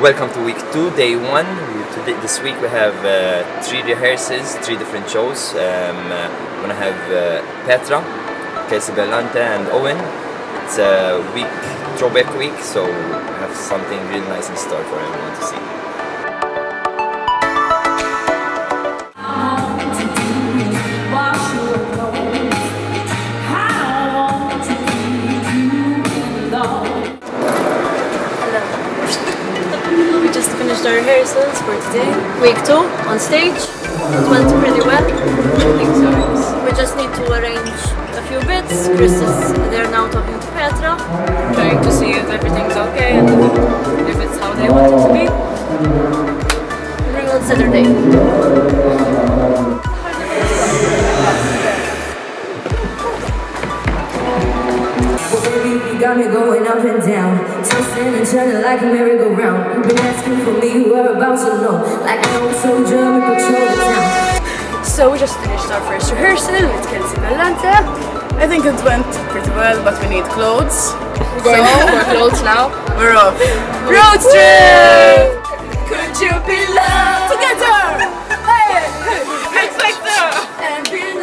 Welcome to week two, day one. Today, this week we have uh, three rehearsals, three different shows. Um, uh, we're gonna have uh, Petra, Kelsey Bellante, and Owen. It's a week, throwback week, so we have something really nice in store for everyone to see. Our rehearsals for today. Week two on stage. It went pretty well. We just need to arrange a few bits. Chris is there now talking to Petra, trying to see if everything's okay and if it's how they want it to be. Bring on Saturday. You got me going up and down, twisting and turning like a merry-go-round. You've been asking for me, whereabouts you know, like an old soldier, we patrol the town. So we just finished our first rehearsal with Kelsey Bellante. I think it went pretty well, but we need clothes. We're going for clothes now. We're off. Road trip! Could you be loved Together! Hey! Expecto! and be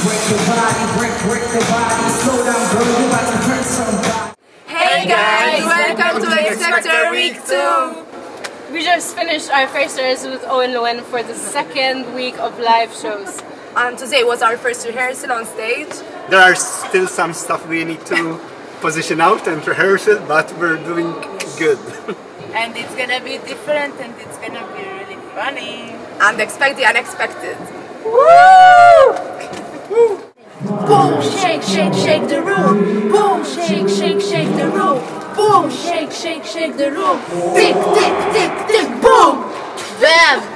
Break your body, break, break the body. Slow down, girl, you about to hurt somebody. Hey guys, welcome to X Factor Week 2! We just finished our first rehearsal with Owen Lowen for the second week of live shows. And today was our first rehearsal on stage. There are still some stuff we need to position out and rehearse it, but we're doing good. And it's gonna be different and it's gonna be really funny. And expect the unexpected. Boom, shake, shake, shake the room. Boom, shake, shake, shake the room. Boom, shake, shake, shake the room. Tick, tick, tick, tick, boom. Bam!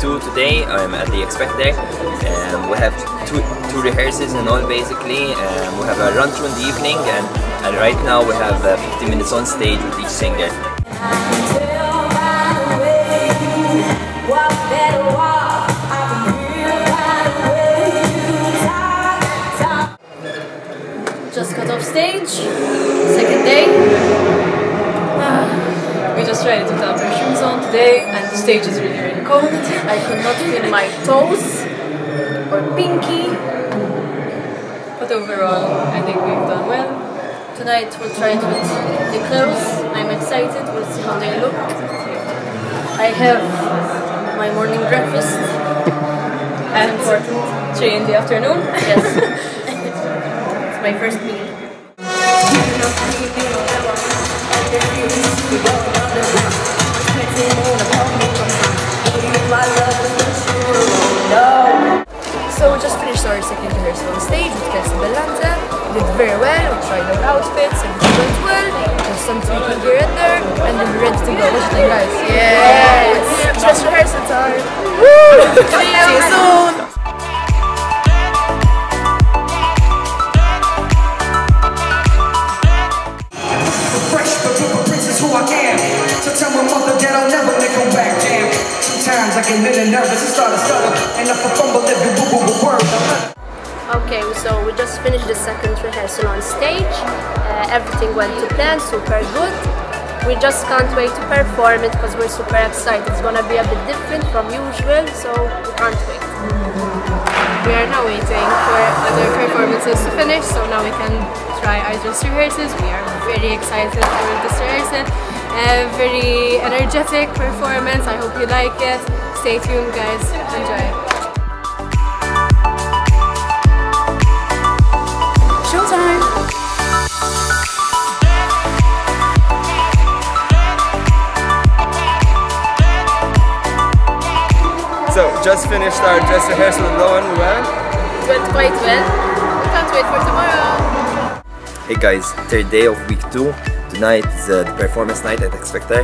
Today. I'm at the Expect Day, and we have two, two rehearsals and all basically. And we have a run through in the evening, and, and right now we have uh, 50 minutes on stage with each singer. Just got off stage. Second day. Ah, We just tried to put our shoes on today, the stage is really, really cold. I could not feel my toes or pinky. But overall, I think we've done well. Tonight we'll try it with the clothes. I'm excited. We'll see how they look. I have my morning breakfast at three in the afternoon. Yes, it's my first meal. just our second rehearsal on stage with Kelsey Bellante. We did very well, we tried our outfits, everything went well. There's some tweaking here and there, and then we're ready to go. What do you think, guys? Yes! Just super good. We just can't wait to perform it because we're super excited. It's gonna be a bit different from usual, so we can't wait. We are now waiting for other performances to finish, so now we can try our dress rehearsals. We are very excited for this rehearsal. A very energetic performance. I hope you like it. Stay tuned, guys. Enjoy. Just finished our dress rehearsal with Lowen. We went. It went quite well. We can't wait for tomorrow. Hey guys, third day of week two. Tonight is uh, the performance night at X Factor,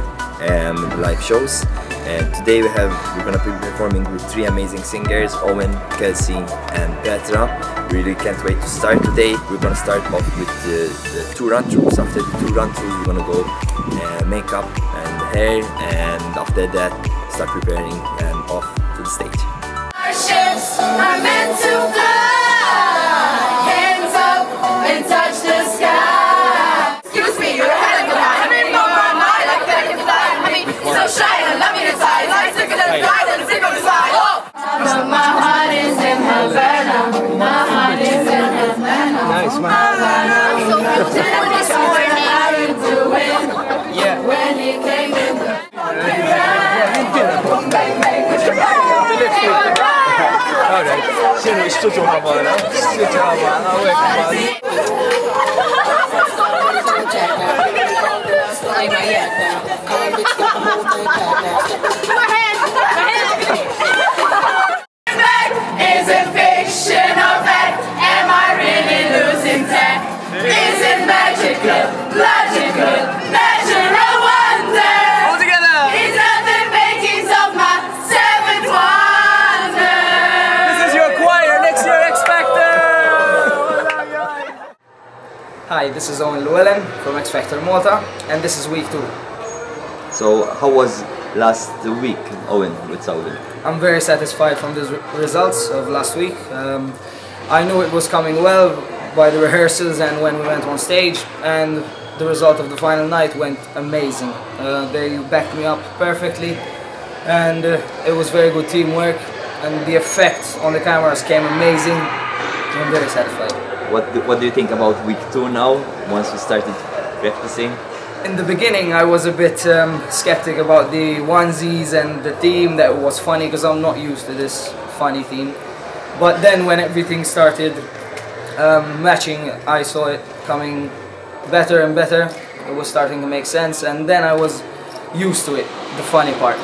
um, live shows. And today we have we're gonna be performing with three amazing singers, Owen, Kelsey, and Petra. Really can't wait to start today. We're gonna start off with the, the two run throughs. After the two run throughs, we're gonna go uh, makeup and hair, and after that, start preparing and off to the stage. Our ships are meant to fly. Hands up and touch the sky. Excuse me, you're ahead of the line. I mean, more on my like that can fly. I mean, so shy and love me to tie. Like sicker than fly, then sick on the side. Oh! But my heart is in Havana. My heart is in Havana. Nice, man. I'm so beautiful Is this is Owen Leuellen from X Factor Malta, and this is week two. So, how was last week, Owen, with Saudi? I'm very satisfied from the results of last week. Um, I knew it was coming well by the rehearsals and when we went on stage, and the result of the final night went amazing. Uh, they backed me up perfectly, and uh, it was very good teamwork, and the effect on the cameras came amazing. I'm very satisfied. What do, what do you think about week two now, once you started practicing? In the beginning, I was a bit um, skeptic about the onesies and the theme that was funny because I'm not used to this funny theme. But then, when everything started um, matching, I saw it coming better and better. It was starting to make sense, and then I was used to it, the funny part.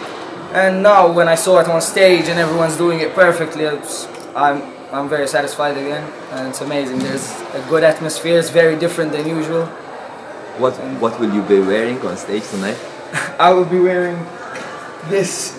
And now, when I saw it on stage and everyone's doing it perfectly, I'm I'm very satisfied again, and it's amazing. There's a good atmosphere. It's very different than usual. What what will you be wearing on stage tonight? I will be wearing this.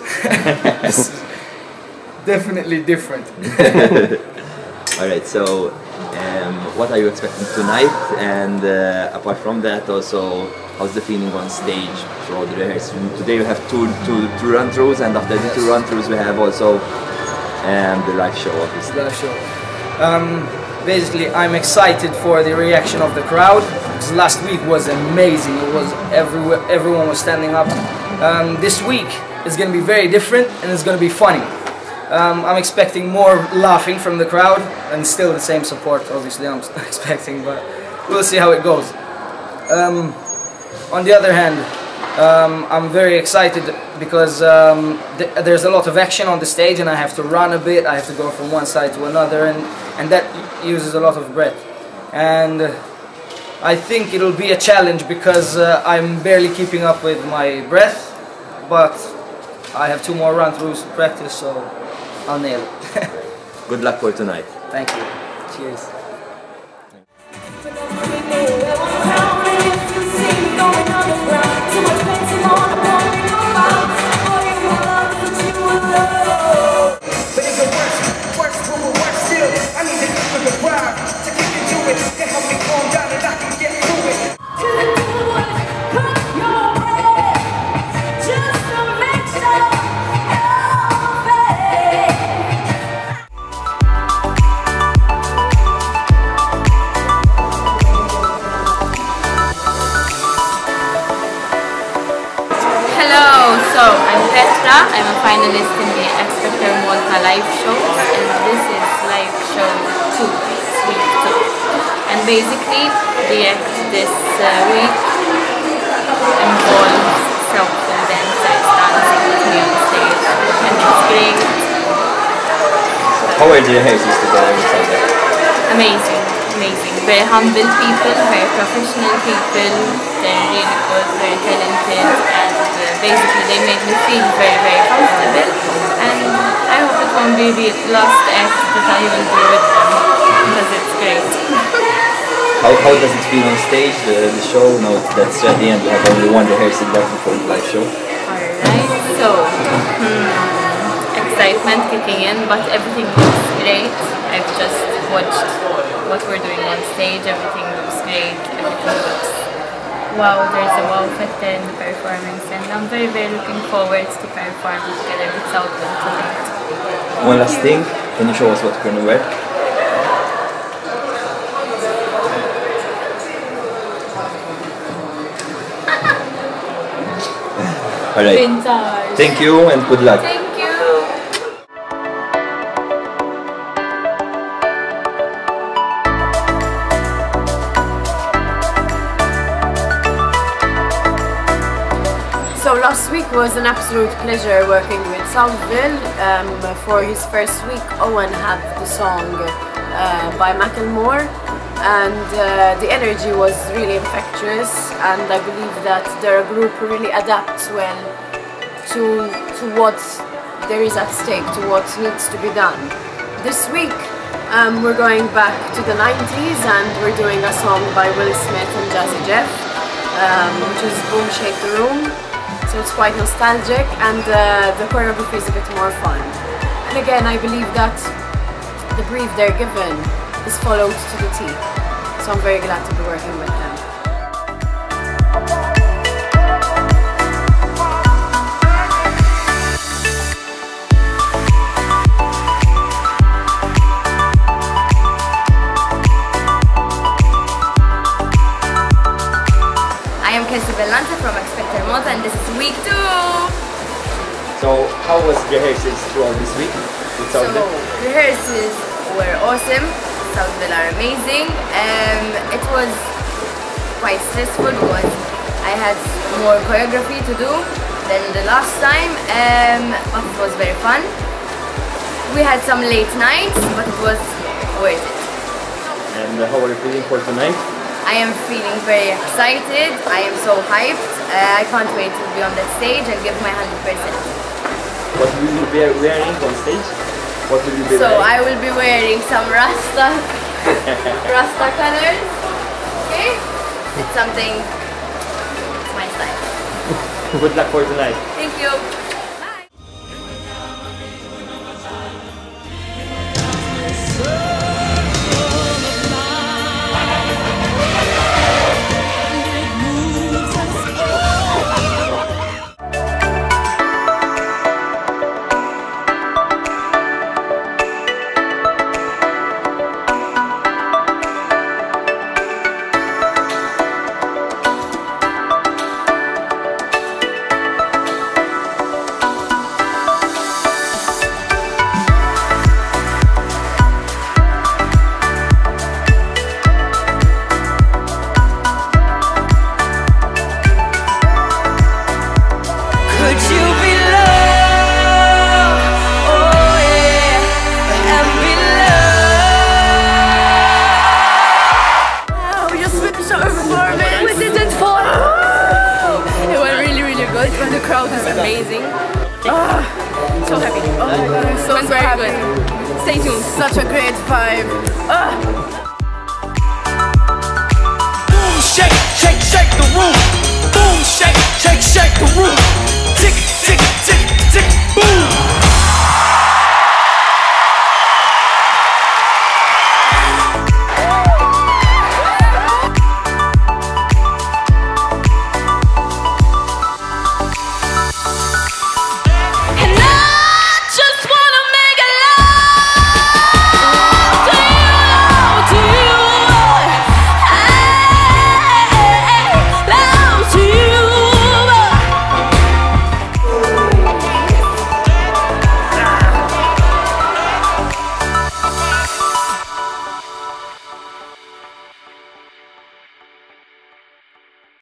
This Definitely different. All right. So, um, what are you expecting tonight? And uh, apart from that, also, how's the feeling on stage throughout the rehearsal? Today we have two two two run throughs, and after the two run throughs, we have also um, the live show, obviously. live show. Um, basically, I'm excited for the reaction of the crowd. Because last week was amazing. It was everywhere. Everyone was standing up. Um, this week is going to be very different, and it's going to be funny. Um, I'm expecting more laughing from the crowd, and still the same support. Obviously, I'm expecting, but we'll see how it goes. Um, on the other hand, um, I'm very excited because um, th- there's a lot of action on the stage and I have to run a bit, I have to go from one side to another and, and that uses a lot of breath. And uh, I think it'll be a challenge because uh, I'm barely keeping up with my breath, but I have two more run-throughs to practice, so I'll nail it. Good luck for tonight. Thank you. Cheers. Petra. I'm a finalist in the X Factor Malta live shows, and this is live show two, week two. And basically, the act this uh, week involves Southern dancers dancing with me on stage, and it's great, How are the with Sunday? amazing, amazing. Very humble people, very professional people. They're really good, very talented, and uh, basically they make me feel very, very comfortable. And I hope it won't be the last act that I will do with them because it's great. How, how does it feel on stage, the, the show? Now that's at the end, we have only one rehearsal left before the live show. Alright, so hmm, excitement kicking in, but everything looks great. I've just watched what we're doing on stage, everything looks great, everything looks wow, there's a wow factor in the performance, and I'm very, very looking forward to performing together with Southland tonight. One last thing, can you show us what we're gonna wear? Alright. Vintage. Thank you and good luck. Thank last week was an absolute pleasure working with Southville. Um, for his first week, Owen had the song uh, by Macklemore, and uh, the energy was really infectious. And I believe that their group really adapts well to to what there is at stake, to what needs to be done. This week, um, we're going back to the 90s, and we're doing a song by Will Smith and Jazzy Jeff, um, which is Boom Shake the Room so it's quite nostalgic and uh, the choreography is a bit more fun. And again, I believe that the brief they're given is followed to the T. So I'm very glad to be working with them. How was the rehearsals throughout this week So rehearsals were awesome. Southville are amazing. Um, it was quite stressful because I had more choreography to do than the last time, um, but it was very fun. We had some late nights, but it was worth it. And how are you feeling for tonight? I am feeling very excited. I am so hyped. Uh, I can't wait to be on that stage and give my 100%. What will you be wearing on stage? What will you be So wearing? I will be wearing some Rasta, Rasta colors. Okay? It's something, it's my style. Good luck for tonight. Thank you. Could And the crowd is amazing. Ah, so happy. Oh my god, I'm so, so happy. Stay tuned. Such a great vibe. Ah. Boom, shake, shake, shake the room. Boom, shake, shake, shake the room. Tick, tick,